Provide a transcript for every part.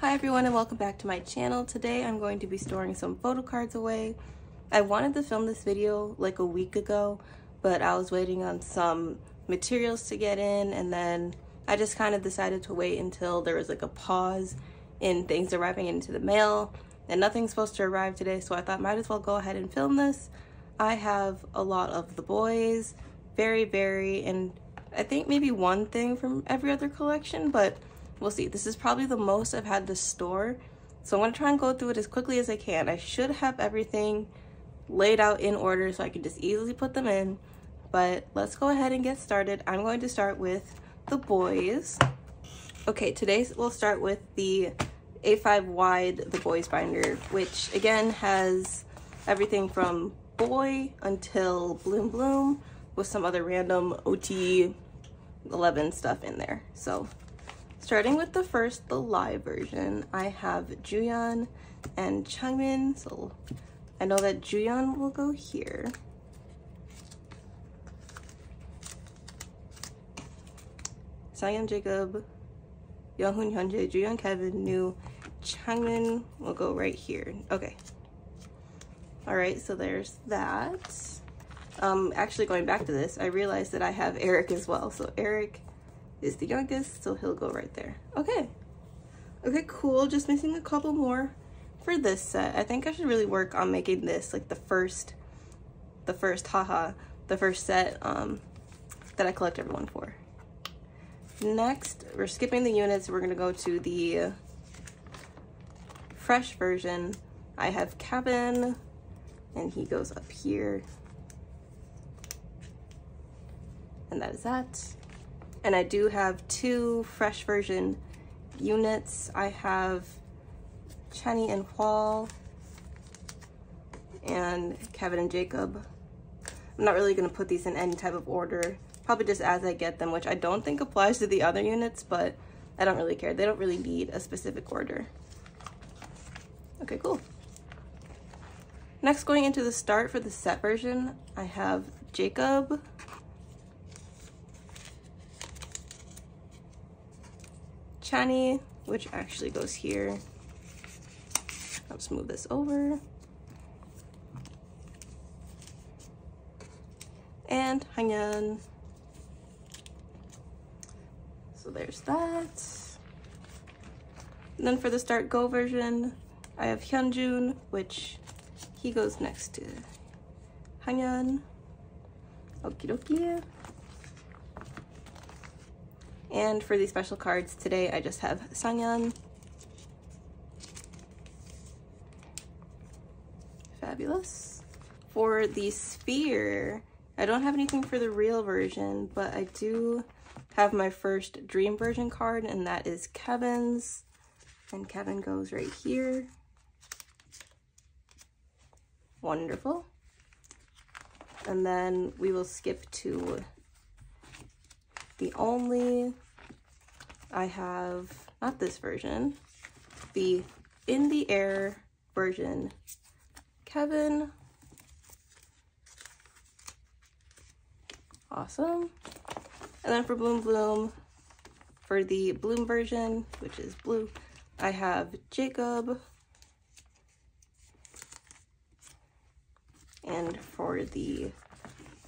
Hi everyone and welcome back to my channel. Today I'm going to be storing some photo cards away. I wanted to film this video like a week ago, but I was waiting on some materials to get in and then I just kind of decided to wait until there was like a pause in things arriving into the mail and nothing's supposed to arrive today so I thought might as well go ahead and film this. I have a lot of the Boyz, very, very, and I think maybe one thing from every other collection, but we'll see. This is probably the most I've had to store. So I'm gonna try and go through it as quickly as I can. I should have everything laid out in order so I can just easily put them in. But let's go ahead and get started. I'm going to start with the Boyz. Okay, today we'll start with the A5 wide, the Boyz binder, which again has everything from boy until bloom bloom with some other random OT 11 stuff in there. So Starting with the first, the live version, I have Juyeon and Changmin. So I know that Juyeon will go here. Sangyeon Jacob, Younghoon Hyunjae, Juyeon Kevin, New, Changmin will go right here. Okay. All right, so there's that. Um, actually going back to this, I realized that I have Eric as well. So Eric is the youngest, so he'll go right there. Okay. Okay, cool. Just missing a couple more for this set. I think I should really work on making this like the first, the first, haha, the first set um, that I collect everyone for. Next, we're skipping the units. We're gonna go to the fresh version. I have Kevin, and he goes up here. And that is that. And I do have two fresh version units. I have Chanhee and Hwall and Kevin and Jacob. I'm not really gonna put these in any type of order, probably just as I get them, which I don't think applies to the other units, but I don't really care. They don't really need a specific order. Okay, cool. Next, going into the start for the set version, I have Jacob, Which actually goes here. Let's move this over. And Haknyeon. So there's that. And then for the start go version, I have Hyunjun, which he goes next to Haknyeon. Okie dokie. And for these special cards today, I just have Sangyeon. Fabulous. For the sphere, I don't have anything for the real version, but I do have my first dream version card, and that is Kevin's. And Kevin goes right here. Wonderful. And then we will skip to the only I have, not this version, the In the Air version. Kevin. Awesome. And then for Bloom Bloom, for the Bloom version, which is blue, I have Jacob. And for the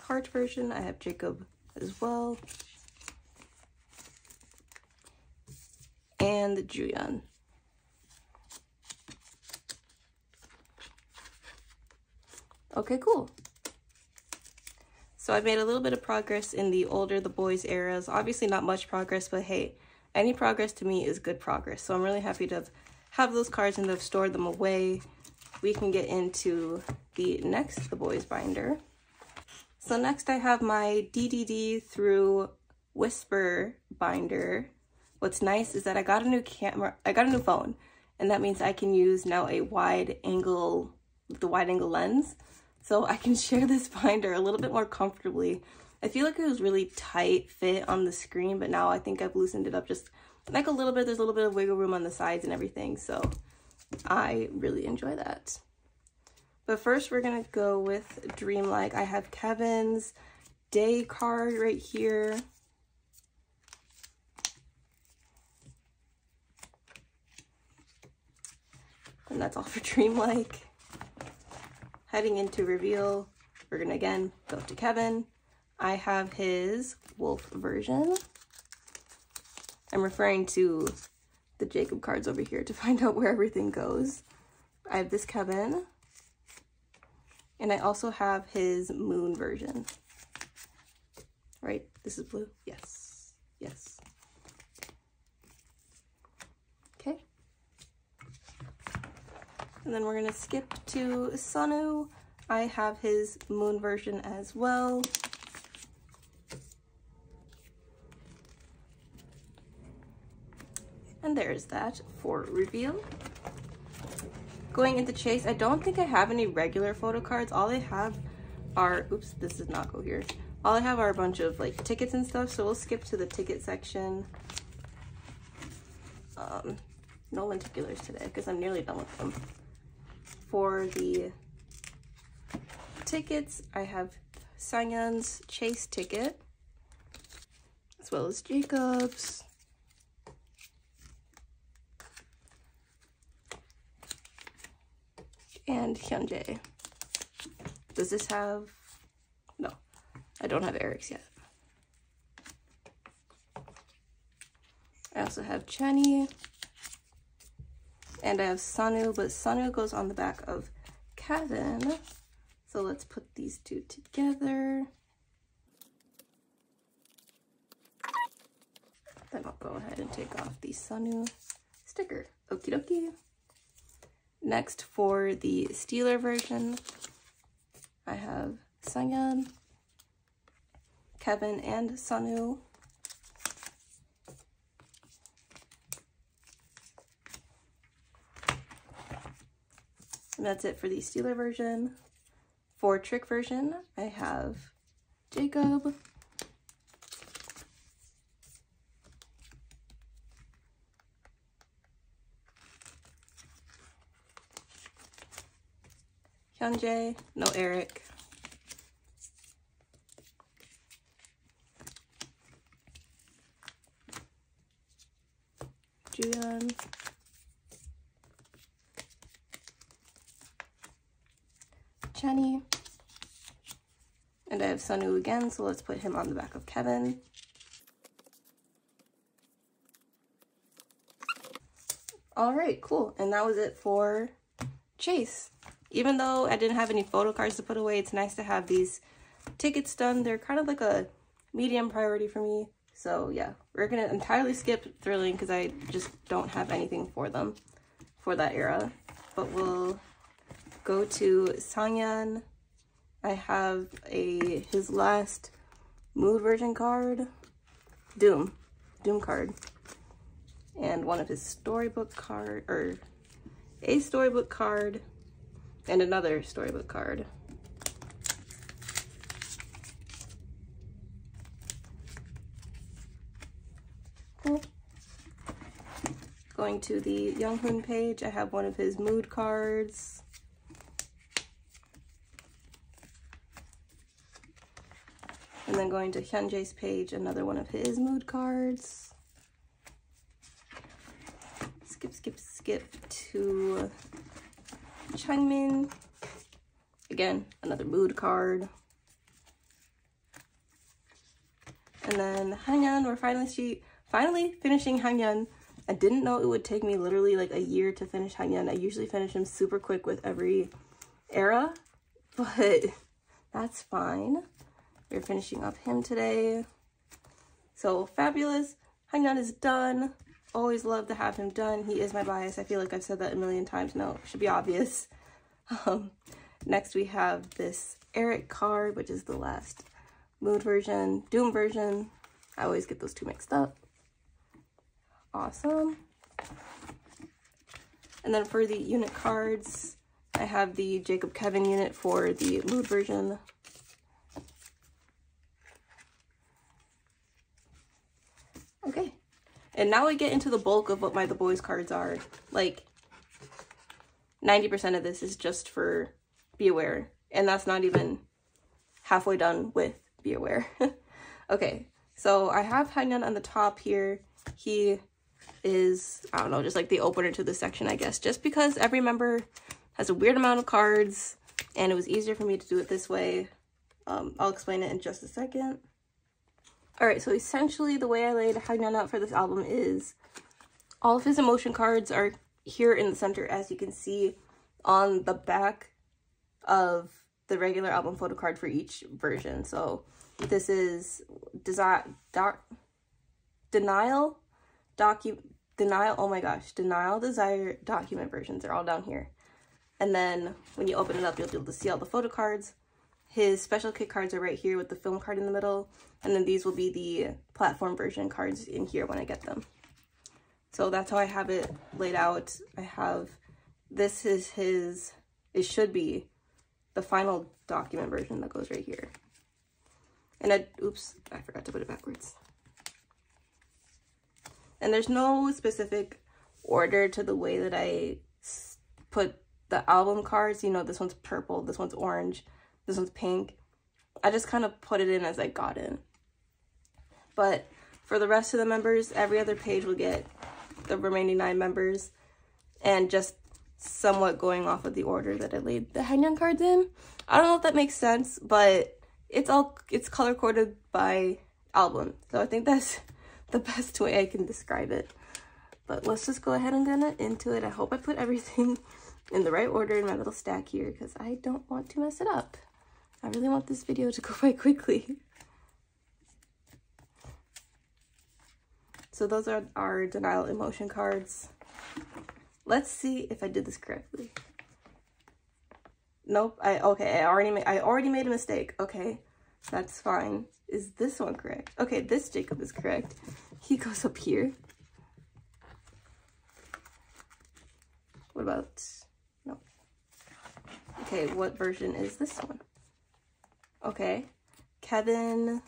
heart version, I have Jacob as well. And the Juyeon. Okay, cool. So I've made a little bit of progress in the older the Boyz eras. Obviously not much progress, but hey, any progress to me is good progress. So I'm really happy to have those cards and have stored them away. We can get into the next The Boyz binder. So next I have my DDD through Whisper binder. What's nice is that I got a new camera, I got a new phone, and that means I can use now a wide angle, the wide angle lens. So I can share this binder a little bit more comfortably. I feel like it was really tight fit on the screen, but now I think I've loosened it up just like a little bit. There's a little bit of wiggle room on the sides and everything. So I really enjoy that. But first we're gonna go with Dreamlike. I have Kevin's day card right here. And that's all for Dreamlike. Heading into reveal, we're gonna again go to Kevin. I have his wolf version. I'm referring to the Jacob cards over here to find out where everything goes. I have this Kevin. And I also have his moon version. Right? This is blue? Yes. Yes. Okay. And then we're to skip to Sunwoo. I have his moon version as well. And there's that for reveal. Going into Chase, I don't think I have any regular photo cards. All I have are, oops, this does not go here. All I have are a bunch of like tickets and stuff, so we'll skip to the ticket section. Um, no lenticulars today because I'm nearly done with them. For the tickets, I have Sangyeon's Chase ticket, as well as Jacob's, and Hyunjae. Does this have, no, I don't have Eric's yet. I also have Chanhee, and I have Sunwoo, but Sunwoo goes on the back of Kevin. So let's put these two together. Then I'll go ahead and take off the Sunwoo sticker. Okie dokie. Next for the Steeler version, I have Sangyeon, Kevin, and Sunwoo. And that's it for the Steeler version. For Trick version, I have Jacob, Hyunjae, no Eric. Juyeon. Chanhee. And I have Sunwoo again, so let's put him on the back of Kevin. All right, cool. And that was it for Chase even though I didn't have any photo cards to put away, it's nice to have these tickets done. They're kind of like a medium priority for me. So yeah, we're going to entirely skip Thrilling because I just don't have anything for them for that era. But we'll go to Sangyeon. I have a his last mood version card, Doom, Doom card, and one of his storybook card, or a storybook card, and another storybook card. Cool. Going to the Younghoon page, I have one of his mood cards. And then going to Hyunjae's page, another one of his mood cards. Skip, skip, skip to Changmin. Again, another mood card. And then Haknyeon, we're finally finally finishing Haknyeon. I didn't know it would take me literally like a year to finish Haknyeon. I usually finish him super quick with every era, but that's fine. We're finishing up him today. So fabulous. Haknyeon is done. Always love to have him done. He is my bias. I feel like I've said that a million times. No, should be obvious. Um, next we have this Eric card, which is the last mood version, Doom version. I always get those two mixed up. Awesome. And then for the unit cards, I have the Jacob Kevin unit for the mood version. Okay. And now we get into the bulk of what my The Boyz cards are. Like, 90% of this is just for Be Aware. And that's not even halfway done with Be Aware. okay, so I have Haknyeon on the top here. He is, I don't know, just like the opener to the section, I guess. Just because every member has a weird amount of cards and it was easier for me to do it this way. Um, I'll explain it in just a second. Alright, so essentially the way I laid Haknyeon out for this album is all of his emotion cards are here in the center as you can see on the back of the regular album photo card for each version. So this is doc denial docu denial oh my gosh denial desire document versions are all down here and then when you open it up you'll be able to see all the photo cards his special kit cards are right here with the film card in the middle and then these will be the platform version cards in here when i get them so that's how i have it laid out i have this is his it should be the final document version that goes right here and I, oops, I forgot to put it backwards. And there's no specific order to the way that I put the album cards. You know, this one's purple, this one's orange, this one's pink. I just kind of put it in as I got in. But for the rest of the members, every other page will get the remaining nine members and just somewhat going off of the order that I laid the Haknyeon cards in. I don't know if that makes sense, but it's all it's color coded by album so i think that's the best way i can describe it but let's just go ahead and get into it i hope i put everything in the right order in my little stack here because i don't want to mess it up i really want this video to go by quickly so those are our denial emotion cards let's see if i did this correctly Nope. I okay. I already made. I already made a mistake. Okay, that's fine. Is this one correct? Okay, this Jacob is correct. He goes up here. What about no? Okay, what version is this one? Okay, Kevin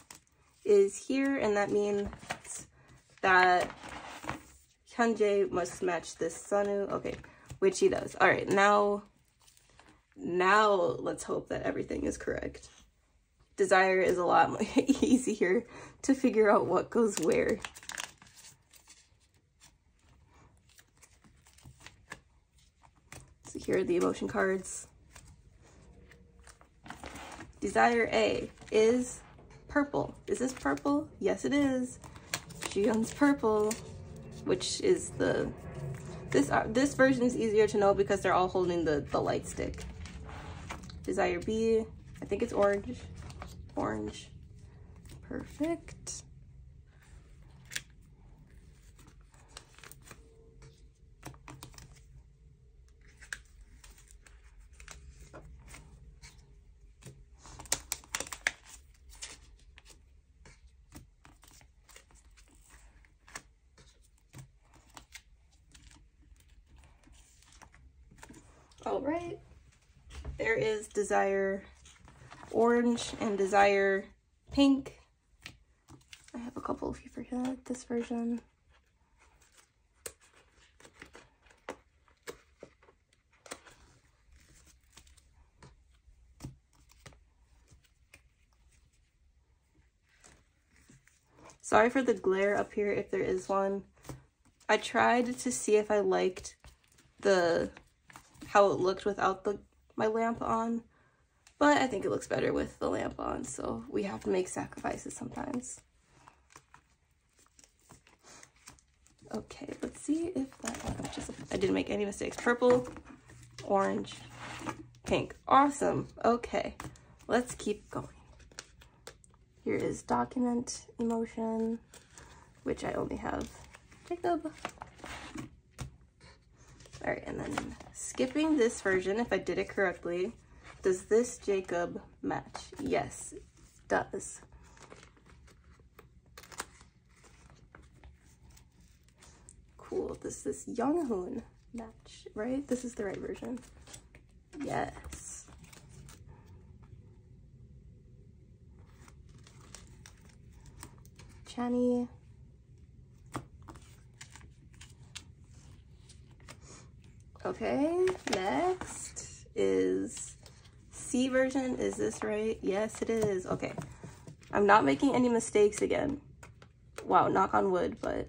is here, and that means that Hyunjae must match this Sunwoo. Okay, which he does. All right, now now let's hope that everything is correct. Desire is a lot easier to figure out what goes where. So here are the emotion cards. Desire A is purple. Is this purple? Yes, it is. Juyeon's purple, which is the this uh, this version is easier to know because they're all holding the the light stick. Desire B, I think it's orange. Orange. Perfect. All right there is Desire Orange and Desire Pink. I have a couple if you forget this version. Sorry for the glare up here if there is one. I tried to see if I liked the how it looked without the my lamp on. But I think it looks better with the lamp on, so we have to make sacrifices sometimes. Okay, let's see if that I didn't make any mistakes. Purple, orange, pink. Awesome. Okay, let's keep going. Here is document emotion, which I only have Jacob. All right, and then skipping this version, if I did it correctly, does this Jacob match? Yes, does. Cool, does this Younghoon match, right? This is the right version. Yes. Chanhee Okay, next is C version. Is this right? Yes, it is. Okay. I'm not making any mistakes again. Wow, knock on wood, but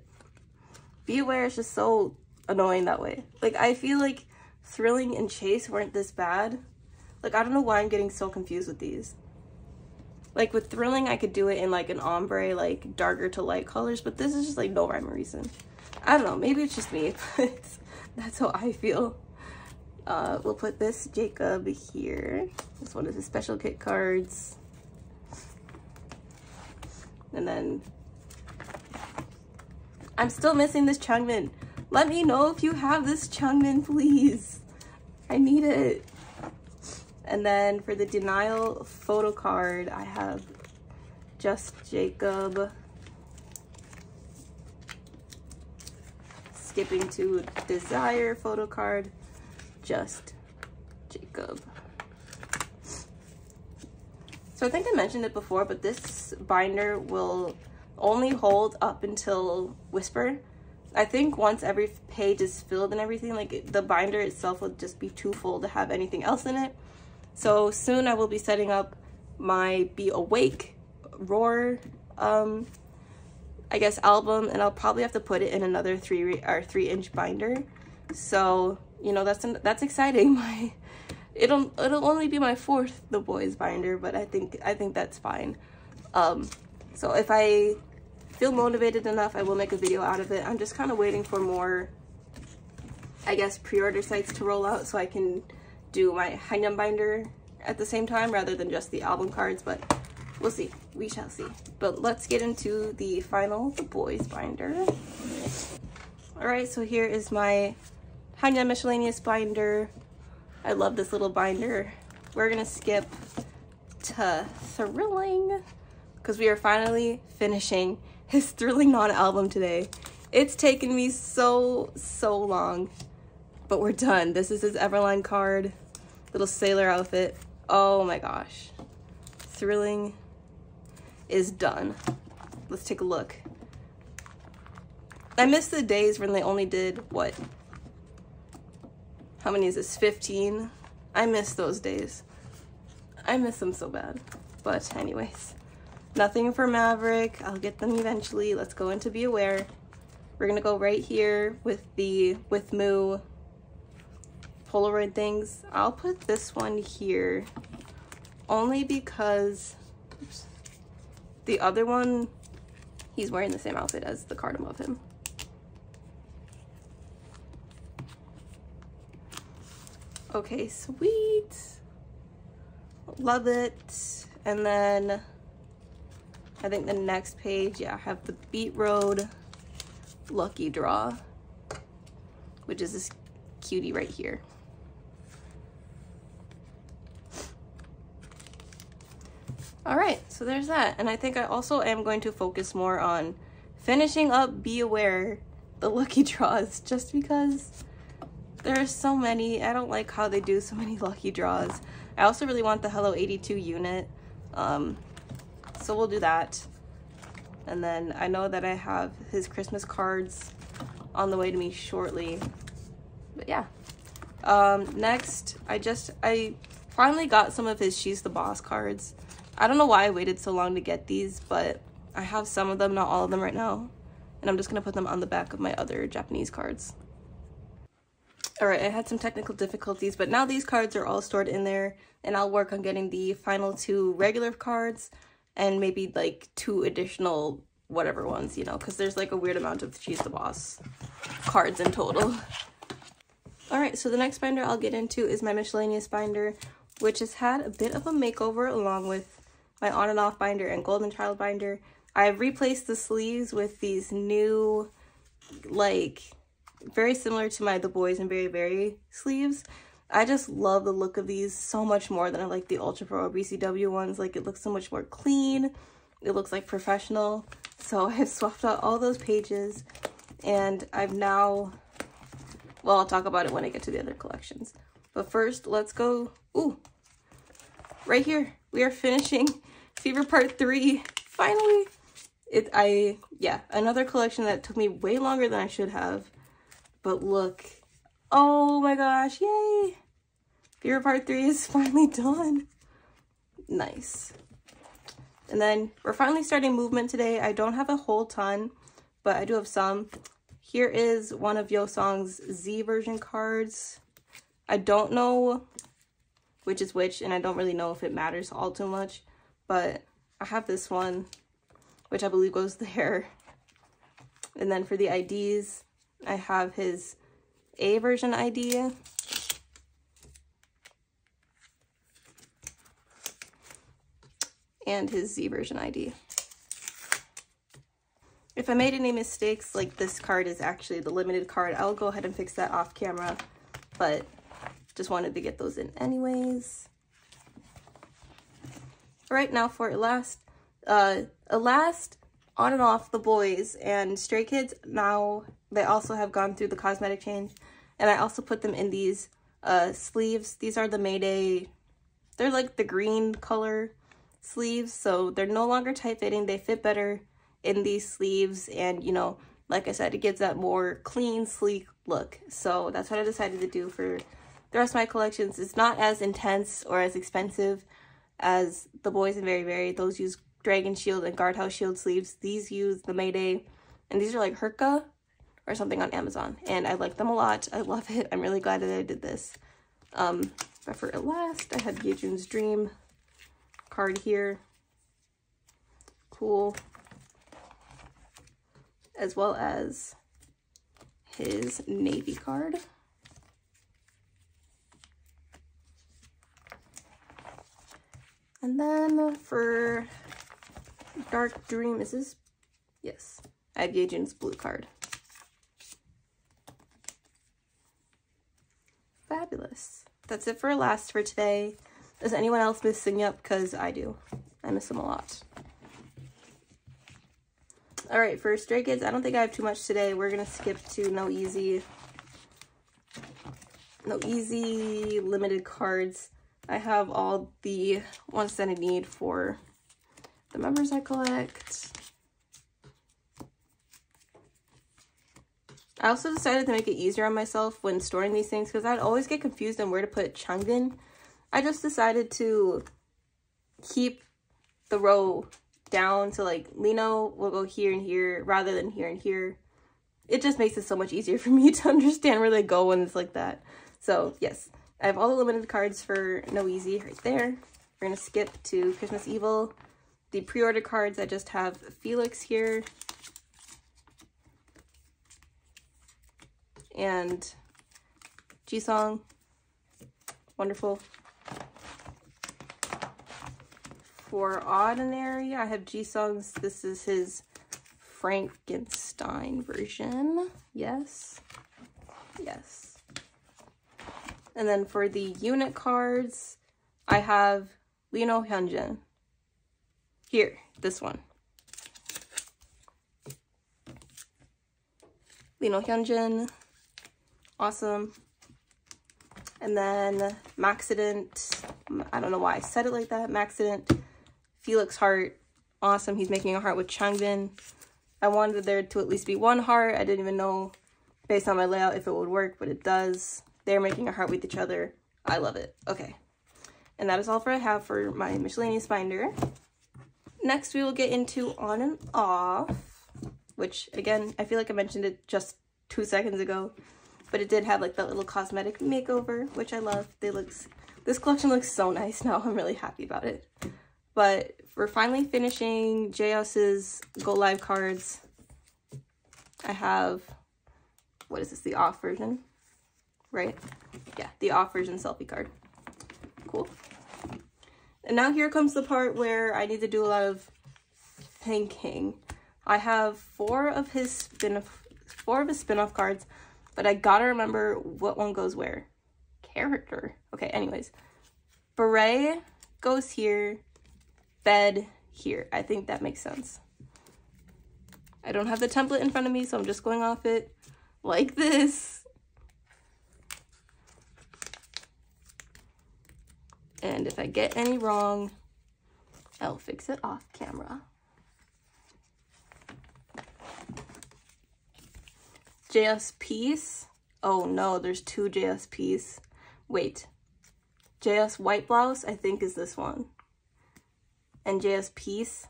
Be aware it's just so annoying that way. Like, I feel like Thrilling and Chase weren't this bad. Like, I don't know why I'm getting so confused with these. Like, with Thrilling, I could do it in, like, an ombre, like, darker to light colors, but this is just, like, no rhyme or reason. I don't know. Maybe it's just me, but that's how I feel. Uh, we'll put this Jacob here. This one is the special kit cards. And then I'm still missing this Changmin. Let me know if you have this Changmin, please. I need it. And then for the denial photo card, I have just Jacob. Skipping to desire photo card, just Jacob. So I think I mentioned it before, but this binder will only hold up until Whisper. I think once every page is filled and everything, like the binder itself will just be too full to have anything else in it. So soon I will be setting up my Be Awake Roar, um, I guess, album, and I'll probably have to put it in another three or three inch binder. So, you know, that's, that's exciting. My it'll it'll only be my fourth the Boyz binder but i think i think that's fine. Um so if i feel motivated enough i will make a video out of it. I'm just kind of waiting for more i guess pre-order sites to roll out so i can do my Haknyeon binder at the same time rather than just the album cards but we'll see. We shall see. But let's get into the final the Boyz binder. All right so here is my Haknyeon miscellaneous binder I love this little binder. We're gonna skip to Thrilling because we are finally finishing his Thrilling Non album today. It's taken me so, so long, but we're done. This is his Everline card, little sailor outfit. Oh my gosh. Thrilling is done. Let's take a look. I miss the days when they only did, what, how many is this? 15 i miss those days. I miss them so bad. But anyways nothing for maverick. I'll get them eventually. Let's go into be aware. We're gonna go right here with the with moo. Polaroid things. I'll put this one here only because oops, the other one he's wearing the same outfit as the card above him Okay, sweet. Love it. And then I think the next page, yeah, I have the Beat Road Lucky Draw, which is this cutie right here. All right, so there's that. And I think I also am going to focus more on finishing up Be Aware, the lucky draws, just because there's so many. I don't like how they do so many lucky draws. I also really want the Hello 82 unit. Um, so we'll do that. And then I know that I have his Christmas cards on the way to me shortly. But yeah. Um, next, I just, I finally got some of his She's the Boss cards. I don't know why I waited so long to get these, but I have some of them, not all of them right now. And I'm just going to put them on the back of my other Japanese cards. All right, I had some technical difficulties, but now these cards are all stored in there and I'll work on getting the final two regular cards and maybe like two additional whatever ones, you know, because there's like a weird amount of She's the Boss cards in total. All right, so the next binder I'll get into is my miscellaneous binder, which has had a bit of a makeover along with my on and off binder and golden child binder. I've replaced the sleeves with these new like very similar to my The Boyz and Verivery sleeves. I just love the look of these so much more than I like the Ultra Pro BCW ones. Like it looks so much more clean. It looks like professional. So I've swapped out all those pages and I've now, well, I'll talk about it when I get to the other collections. But first, let's go, ooh, right here. We are finishing Fever Part 3, finally. It, I, yeah, another collection that took me way longer than I should have. But look, oh my gosh, yay! Fever Part 3 is finally done. Nice. And then we're finally starting movement today. I don't have a whole ton, but I do have some. Here is one of Yeosang's Z version cards. I don't know which is which, and I don't really know if it matters all too much, but I have this one, which I believe goes there. And then for the IDs, I have his A version ID. And his Z version ID. If I made any mistakes, like this card is actually the limited card, I'll go ahead and fix that off camera, but just wanted to get those in anyways. All right, now for last, uh, a last on and off the Boyz and Stray Kids, now they also have gone through the cosmetic change, and I also put them in these uh, sleeves. These are the Mayday, they're like the green color sleeves, so they're no longer tight fitting. They fit better in these sleeves and you know like I said it gives that more clean sleek look so that's what I decided to do for the rest of my collections it's not as intense or as expensive as the Boyz in Verivery those use dragon shield and guardhouse shield sleeves these use the mayday and these are like herka or something on amazon and i like them a lot i love it i'm really glad that i did this um but for it last i had Yejun's dream card here cool as well as his Navy card. And then for Dark Dream, is this? Yes, I have Yejun's blue card. Fabulous. That's it for last for today. Does anyone else miss Seungyeop? Because I do. I miss him a lot. All right, for Stray Kids, I don't think I have too much today. We're going to skip to No Easy. No Easy limited cards. I have all the ones that I need for the members I collect. I also decided to make it easier on myself when storing these things because I'd always get confused on where to put Changbin. I just decided to keep the row down to like Lee Know will go here and here rather than here and here. It just makes it so much easier for me to understand where they go when it's like that. So yes, I have all the limited cards for No Easy right there. We're gonna skip to Christmas Evil. The pre-order cards, I just have Felix here. And Jisung. Wonderful. for Ordinary, I have Jisung's. This is his Frankenstein version. Yes. Yes. And then for the unit cards, I have Lee Know Hyunjin. Here, this one. Lee Know Hyunjin. Awesome. And then Maxident. I don't know why I said it like that. Maxident Felix heart. Awesome. He's making a heart with Changbin. I wanted there to at least be one heart. I didn't even know based on my layout if it would work, but it does. They're making a heart with each other. I love it. Okay. And that is all for I have for my miscellaneous binder. Next, we will get into on and off, which again, I feel like I mentioned it just two seconds ago, but it did have like that little cosmetic makeover, which I love. They looks, this collection looks so nice now. I'm really happy about it. But we're finally finishing JS's Go Live cards. I have, what is this, the off version, right? Yeah, the off version selfie card. Cool. And now here comes the part where I need to do a lot of thinking. I have four of his spin four of his spin-off cards, but I gotta remember what one goes where. Character. Okay, anyways. Beret goes here bed here. I think that makes sense. I don't have the template in front of me, so I'm just going off it like this. And if I get any wrong, I'll fix it off camera. JS piece. Oh no, there's two JS piece. Wait. JS white blouse, I think is this one and JS Peace,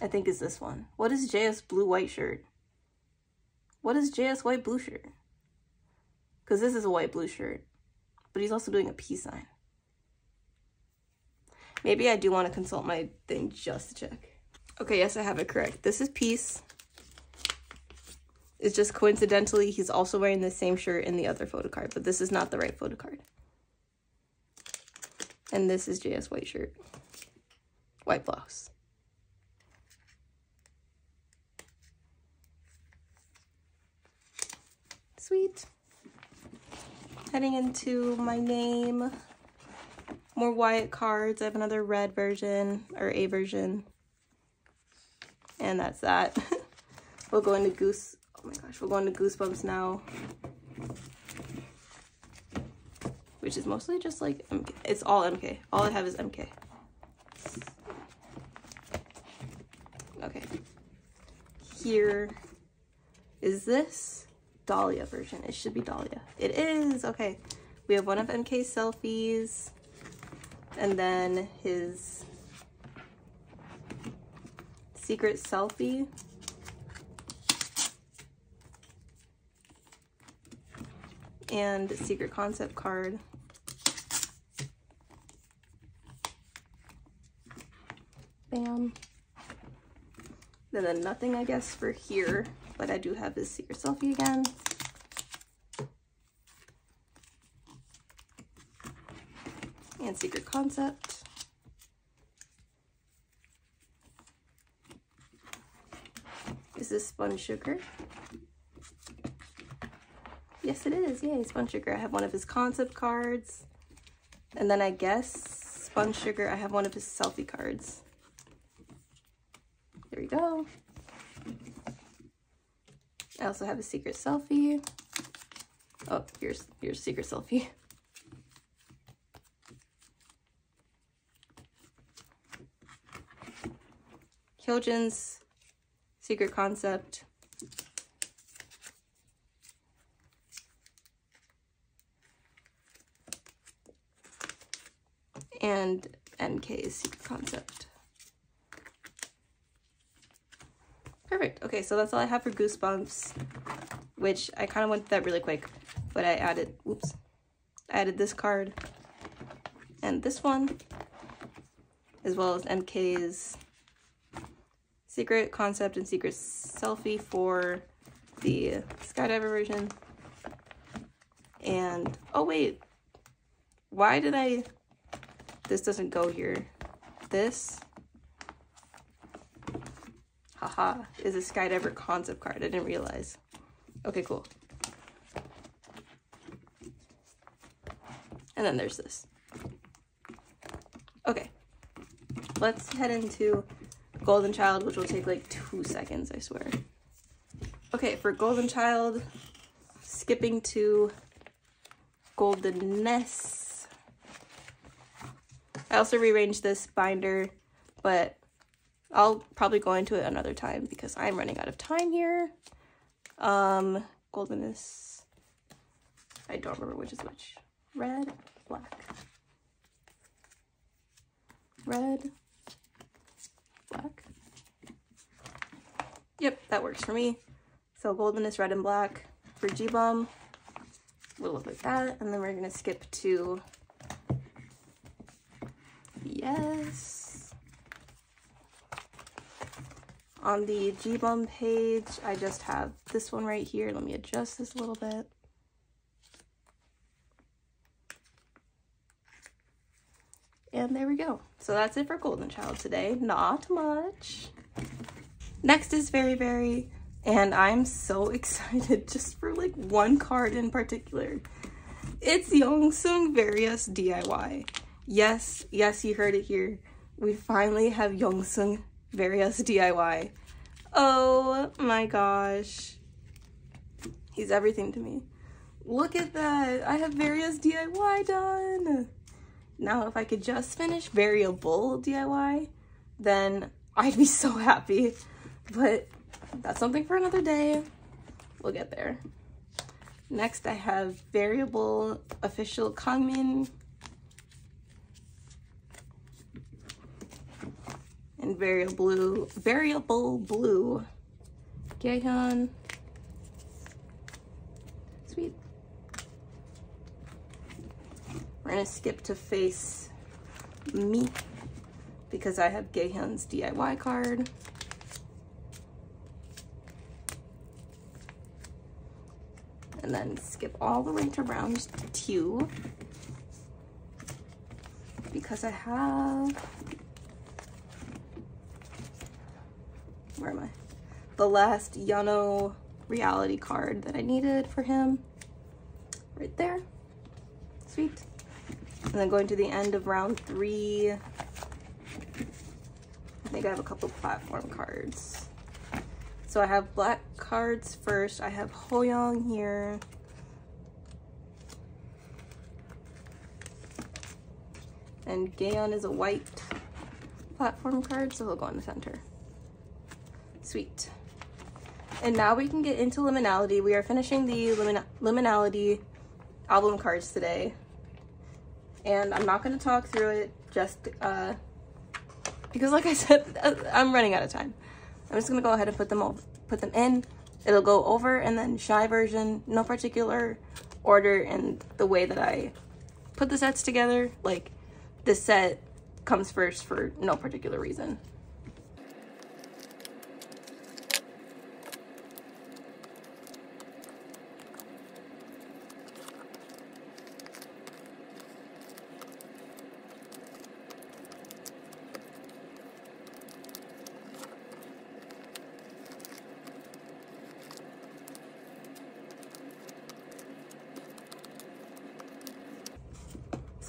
I think is this one. What is JS Blue White Shirt? What is JS white blue shirt? Because this is a white blue shirt, but he's also doing a peace sign. Maybe I do want to consult my thing just to check. Okay, yes, I have it correct. This is peace. It's just coincidentally, he's also wearing the same shirt in the other photo card, but this is not the right photo card. And this is JS white shirt. White blouse. Sweet. Heading into my name. More Wyatt cards. I have another red version, or A version. And that's that. we'll go into Goose. Oh my gosh, we're going to Goosebumps now. Which is mostly just like, MK. it's all MK. All I have is MK. Okay. Here is this Dahlia version. It should be Dahlia. It is! Okay. We have one of MK's selfies. And then his secret selfie. And secret concept card. Bam. Then nothing, I guess, for here, but I do have his secret selfie again. And secret concept. Is this Spun Sugar? Yes, it is. Yay, Spun Sugar. I have one of his concept cards. And then I guess Spun Sugar, I have one of his selfie cards. There we go. I also have a secret selfie. Oh, here's your secret selfie. Hyojin's secret concept. And MK's secret concept. Perfect. Okay, so that's all I have for Goosebumps, which I kind of went that really quick, but I added, oops, I added this card and this one, as well as MK's secret concept and secret selfie for the skydiver version. And, oh wait, why did I, this doesn't go here. This, haha, is a skydiver concept card. I didn't realize. Okay, cool. And then there's this. Okay, let's head into Golden Child, which will take like two seconds, I swear. Okay, for Golden Child, skipping to Goldenness. I also rearranged this binder, but I'll probably go into it another time because I'm running out of time here. Um, Goldenness. I don't remember which is which. Red, black. Red, black. Yep, that works for me. So Goldenness red and black for G-Bomb. We'll look like that. And then we're gonna skip to, yes. On the G-Bomb page, I just have this one right here. Let me adjust this a little bit. And there we go. So that's it for Golden Child today. Not much. Next is Verivery, and I'm so excited just for like one card in particular. It's Yongseung Various DIY. Yes, yes, you heard it here. We finally have Yongseung Various DIY. Oh my gosh. He's everything to me. Look at that. I have Various DIY done. Now, if I could just finish variable DIY, then I'd be so happy. But that's something for another day. We'll get there. Next, I have variable official Kangmin. and variable blue, variable blue. Gyehyeon. Sweet. We're gonna skip to face me because I have Gyehyeon's DIY card. And then skip all the way to round two because I have where am I? The last Yeonho reality card that I needed for him. Right there. Sweet. And then going to the end of round three, I think I have a couple platform cards. So I have black cards first. I have Hoyoung here. And Gaon is a white platform card, so he'll go in the center. Sweet. And now we can get into Liminality. We are finishing the Limin Liminality album cards today. And I'm not going to talk through it just uh, because like I said, I'm running out of time. I'm just going to go ahead and put them all, put them in. It'll go over and then shy version, no particular order in the way that I put the sets together. Like this set comes first for no particular reason.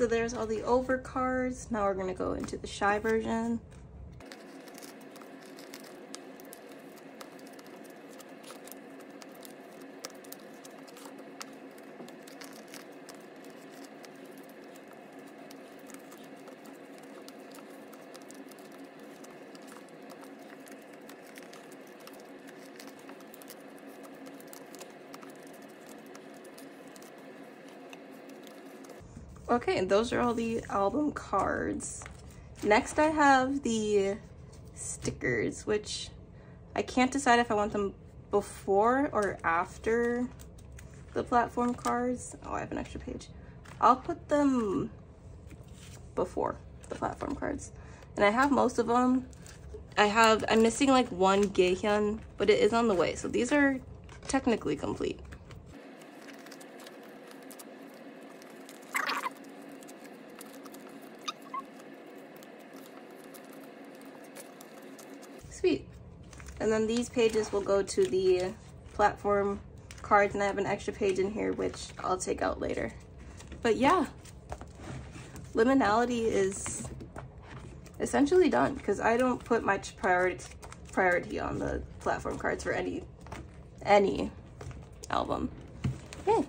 So there's all the over cards. Now we're gonna go into the shy version. Okay, those are all the album cards. Next I have the stickers, which I can't decide if I want them before or after the platform cards. Oh, I have an extra page. I'll put them before the platform cards. And I have most of them. I have, I'm missing like one Gyehyeon, but it is on the way. So these are technically complete. Sweet. And then these pages will go to the platform cards and I have an extra page in here which I'll take out later. But yeah, liminality is essentially done because I don't put much priority priority on the platform cards for any any album. Yeah.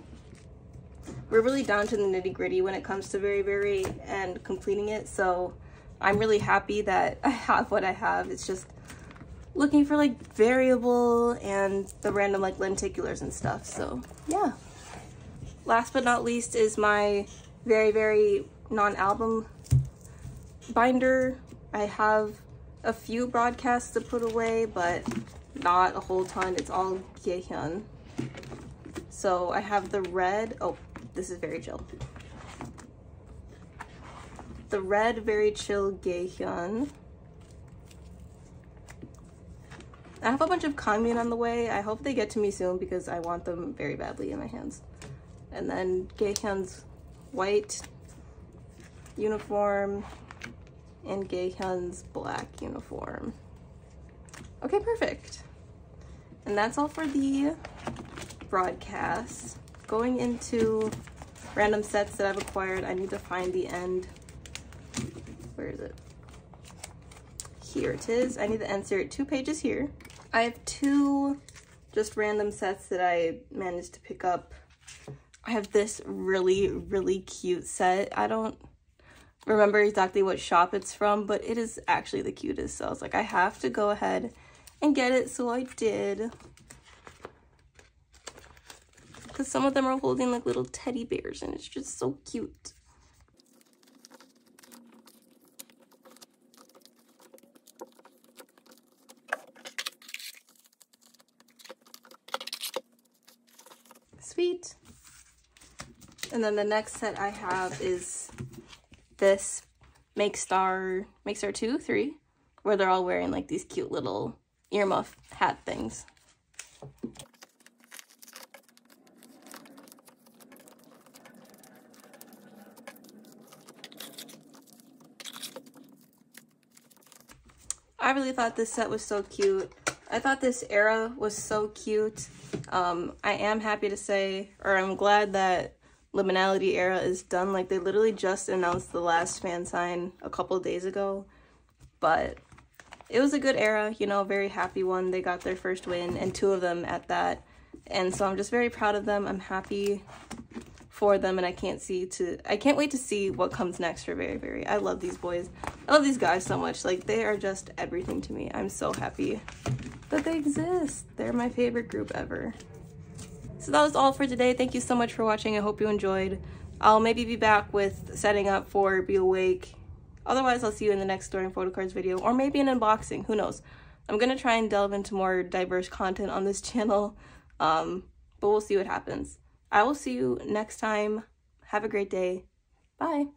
We're really down to the nitty gritty when it comes to Verivery and completing it. So I'm really happy that I have what I have. It's just looking for like variable and the random like lenticulars and stuff. So yeah. Last but not least is my very, very non-album binder. I have a few broadcasts to put away, but not a whole ton. It's all Gyehyeon. So I have the red, oh, this is very chill. The red, very chill Gyehyeon. I have a bunch of Kangmin on the way. I hope they get to me soon because I want them very badly in my hands. And then Gyehyeon's white uniform and Gyehyeon's black uniform. Okay, perfect. And that's all for the broadcast. Going into random sets that I've acquired, I need to find the end. Where is it? Here it is. I need to insert two pages here. I have two just random sets that I managed to pick up. I have this really, really cute set. I don't remember exactly what shop it's from, but it is actually the cutest. So I was like, I have to go ahead and get it. So I did. Because some of them are holding like little teddy bears and it's just so cute. Sweet. And then the next set I have is this Make Star, Make Star 2, 3, where they're all wearing like these cute little earmuff hat things. I really thought this set was so cute. I thought this era was so cute. Um, I am happy to say, or I'm glad that Liminality era is done. Like, they literally just announced the last fan sign a couple days ago. But it was a good era, you know, very happy one. They got their first win, and two of them at that. And so I'm just very proud of them. I'm happy for them and I can't see to I can't wait to see what comes next for Verivery. I love these boys. I love these guys so much. Like they are just everything to me. I'm so happy that they exist. They're my favorite group ever. So that was all for today. Thank you so much for watching. I hope you enjoyed. I'll maybe be back with setting up for Be Awake. Otherwise, I'll see you in the next storing photo cards video or maybe an unboxing. Who knows? I'm going to try and delve into more diverse content on this channel, um, but we'll see what happens. I will see you next time. Have a great day. Bye.